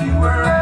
you were